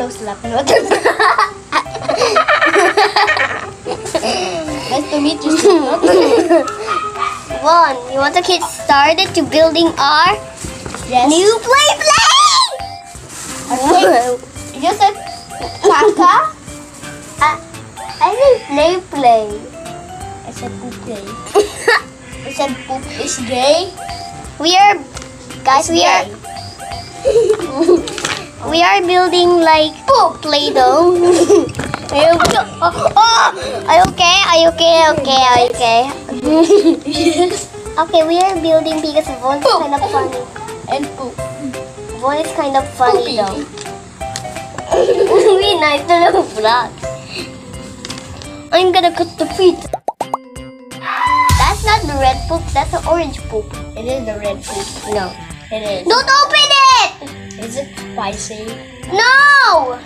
Hello, Slapnut. nice to meet you. One, you want to get started to building our Yes. new play plane? You said Kaka? Uh, I mean play play. I said poop day. I said poop is gay. we are, guys, we are, we are building like poop play-doh. Are you, oh, oh, are you okay? Are you okay? Okay, are you okay? okay, we are building because Von is Poop. kind of funny. And poop. Von is kind of funny Poopy. though. we nice to the vlog. I'm gonna cut the feet. That's not the red poop, that's the orange poop. It is the red poop. No. It is. Don't open it! Is it spicy? No!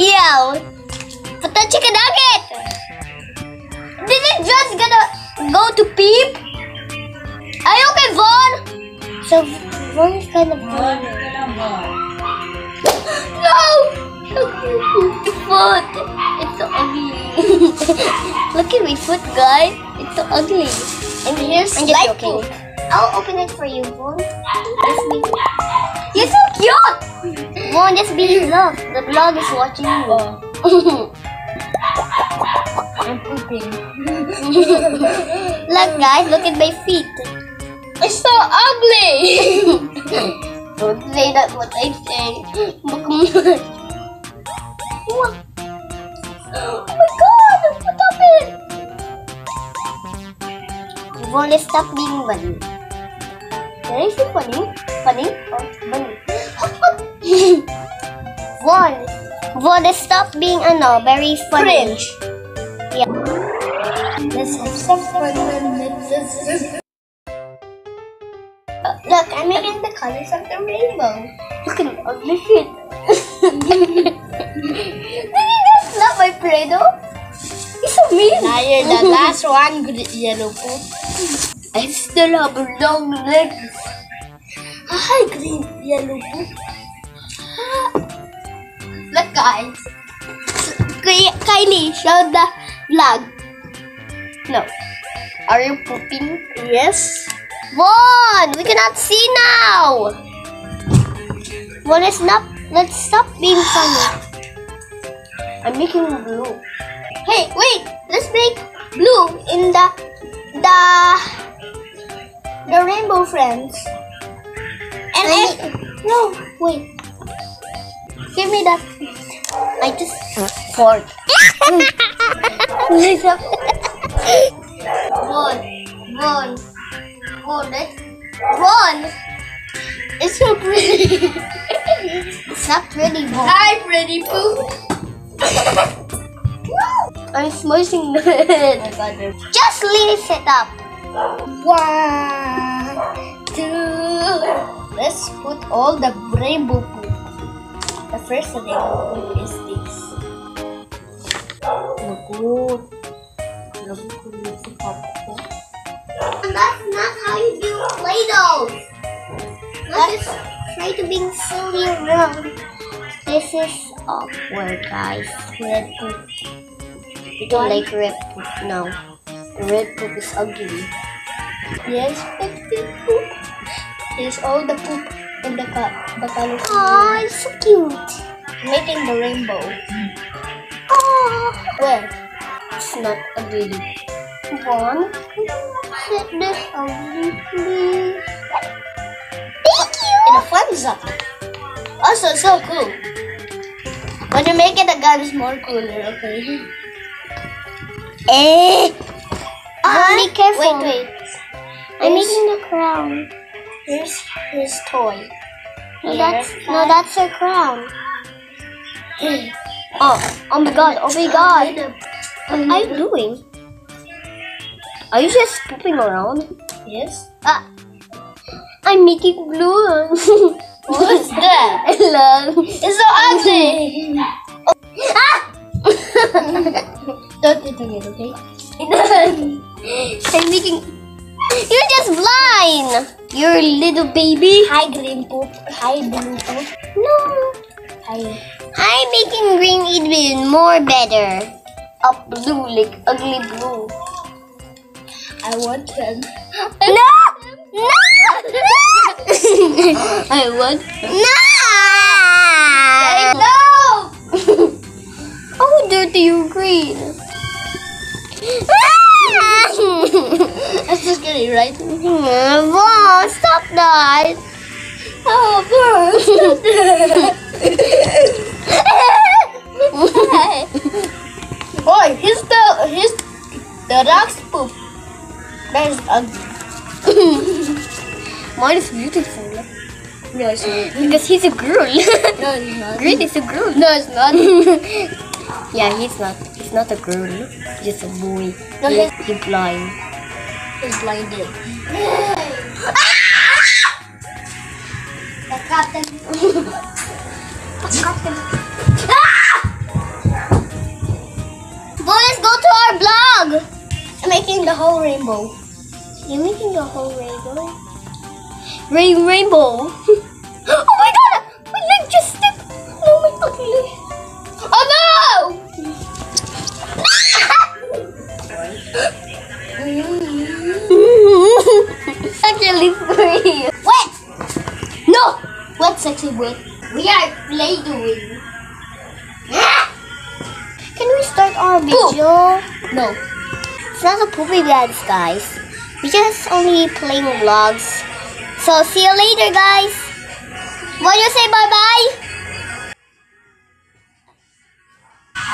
Yo! Put the chicken nugget! Did it just gonna go to peep? Are you okay, Von? So, Von is kind of funny. No! Look at my foot. It's so ugly. Look at my foot, guys. It's so ugly. And here's I'm just joking. I'll open it for you, Von. Cute! Von, just be love. The vlog is watching you. Oh, I'm pooping. look, guys, look at my feet. It's so ugly! Don't say that what I say. Baka- Wah. oh my god! What happened? Von, stop being funny. Can I say funny? Funny or funny? Von, Von, stop being ano, very funny. Cringe. Yeah. Let's have some fun with this. Uh, look, I'm making the colors of the rainbow. Look at my ugly feet. Did you just slap my Play-Doh? So mean. Now you're the last one, yellow poop. I still have long legs. Hi, green yellow poop. Guys. Kylie, show the vlog. No. Are you pooping? Yes. Von, we cannot see now. Von, let's not. Let's stop being funny. I'm making blue. Hey, wait. Let's make blue in the the the rainbow friends. And if, no, wait. Give me that. I just fart. Von, Von, Von, let's eh? Von. It's so pretty. it's not pretty, Von. Hi, pretty Pooh. I'm smushing it. I got it. Just lace it up. One, two. Let's put all the rainbow poop. The first rainbow poop is this. Lagot. Lagot ko din si Papa. And that's not how you do Play-Doh. Let's just try to be silly around. This is awkward, guys. Red poop. You don't like red poop, no. Red poop is ugly. Yes, red poop. Here's all the poop in the cup. The color. Aw, it's so cute. Making the rainbow. Oh. Where? It's not ugly. One. Set this ugly, please. Thank you. And a thumbs up. Also, so cool. When you make it, the gun is more cooler, okay? Eh. Ah, be careful. Wait, wait. I'm making the crown. Here's his toy. No, that's no, that's her crown. Oh, oh my god, oh my god. What are you doing? Are you just pooping around? Yes. Ah, I'm making glue. What's that? Hello. It's so ugly. oh. Ah! Don't eat again, okay? I'm making. You're just blind. You're a little baby. Hi, green poop. Hi, blue poop. No. I I'm making green even more better. Up blue, like ugly blue. I want him. No! No! No! I want no! No! oh, dirty, you're green. I'm just kidding, right? Wow, stop that. Oh, bird. Boy, he's the he's the rocks poop. That is ugly. Mine is beautiful. No, it's not. Because he's a girl. No, it's not. green is a girl. No, it's not. yeah, he's not. Not a girl. Just a boy. No, he, he blind. He's blinded. The captain. The captain. Ah! Boy, let's go to our blog. I'm making the whole rainbow. You're making the whole rainbow. Rain rainbow. oh my god! My leg just stepped. Oh my ugly. Oh What sexy boy? We are play doing. Can we start our video? No. It's not a poopy dance, guys. We just only playing vlogs. So see you later, guys. Want you say bye bye?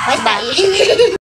Bye bye.